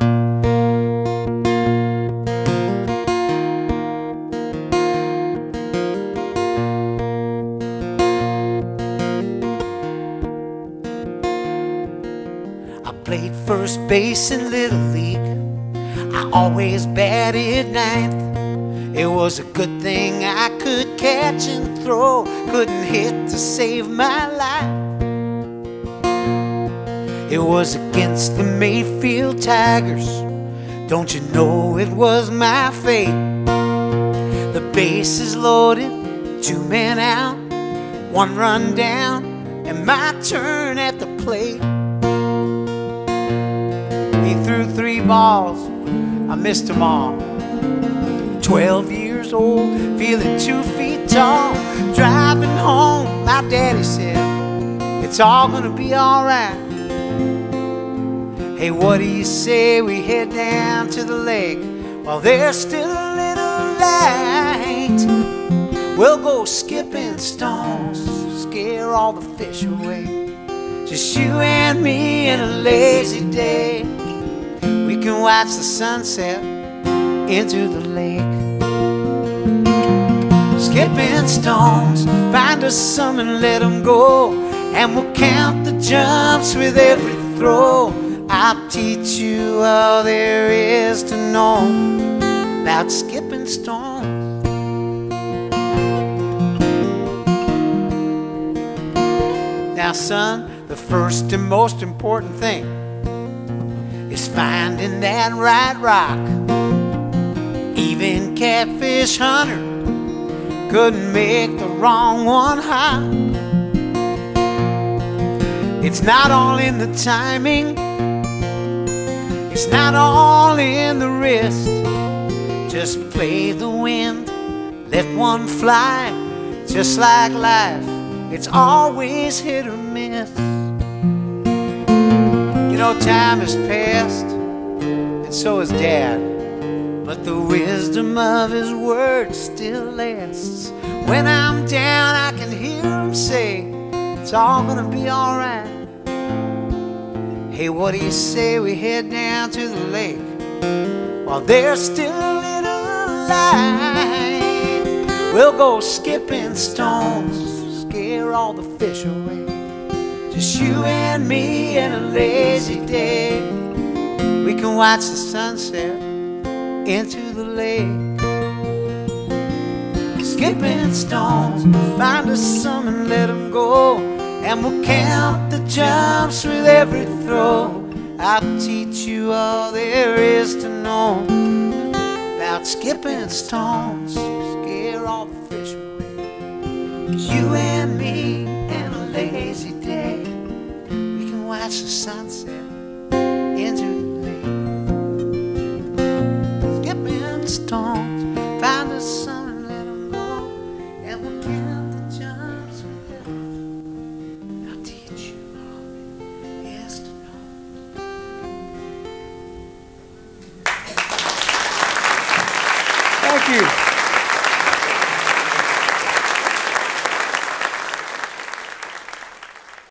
I played first base in Little League. I always batted ninth. It was a good thing I could catch and throw, couldn't hit to save my life. It was against the Mayfield Tigers. Don't you know it was my fate? The base is loaded, two men out, one run down, and my turn at the plate. He threw three balls, I missed them all. Twelve years old, feeling two feet tall, driving home. My daddy said, It's all gonna be alright. Hey, what do you say we head down to the lake while there's still a little light? We'll go skipping stones, scare all the fish away. Just you and me in a lazy day. We can watch the sunset into the lake. Skipping stones, find us some and let them go. And we'll count the jumps with every throw. I'll teach you all there is to know about skipping stones. Now, son, the first and most important thing is finding that right rock. Even Catfish Hunter couldn't make the wrong one hot. It's not all in the timing, it's not all in the wrist. Just play the wind, let one fly, just like life. It's always hit or miss. You know, time has passed, and so has Dad. But the wisdom of his words still lasts. When I'm down, I can hear him say, It's all gonna be alright. Hey, what do you say we head down to the lake while there's still a little light? We'll go skipping stones, scare all the fish away. Just you and me and a lazy day. We can watch the sunset into the lake. Skipping stones, find us some and let them go. And we'll count the jumps with every throw. I'll teach you all there is to know about skipping stones. Scare the fish away. You and me and a lazy day. We can watch the sunset